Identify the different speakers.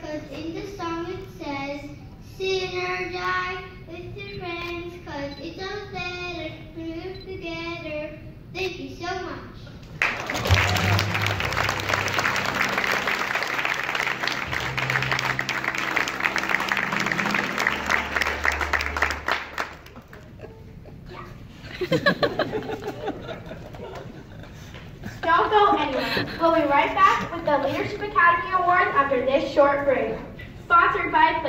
Speaker 1: cause in the song it says Synergize with your friends cause it's all better to move together. Thank you so much.
Speaker 2: Don't go anywhere. We'll be right back with the Leadership Academy Award after this short break. Sponsored by